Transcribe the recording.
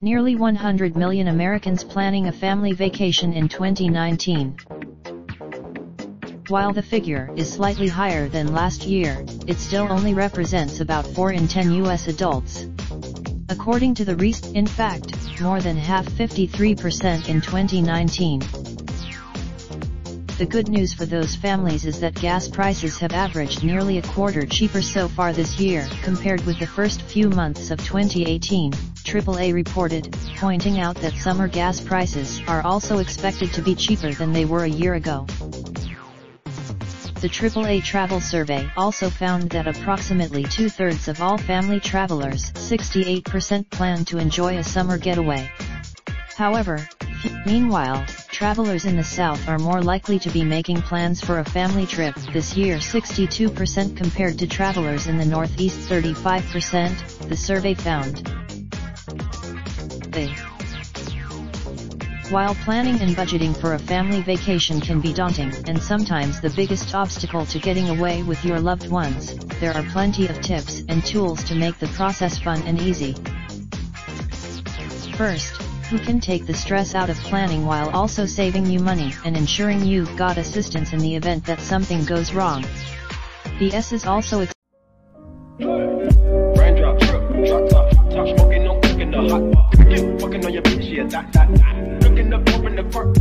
Nearly 100 million Americans planning a family vacation in 2019. While the figure is slightly higher than last year, it still only represents about 4 in 10 US adults. According to the REIS, in fact, more than half 53% in 2019. The good news for those families is that gas prices have averaged nearly a quarter cheaper so far this year compared with the first few months of 2018, AAA reported, pointing out that summer gas prices are also expected to be cheaper than they were a year ago. The AAA Travel Survey also found that approximately two-thirds of all family travelers, 68% plan to enjoy a summer getaway. However, meanwhile, travelers in the South are more likely to be making plans for a family trip this year 62% compared to travelers in the Northeast 35%, the survey found. They. While planning and budgeting for a family vacation can be daunting and sometimes the biggest obstacle to getting away with your loved ones, there are plenty of tips and tools to make the process fun and easy. First, who can take the stress out of planning while also saving you money and ensuring you've got assistance in the event that something goes wrong. The S is also ex-. Looking up, open the park.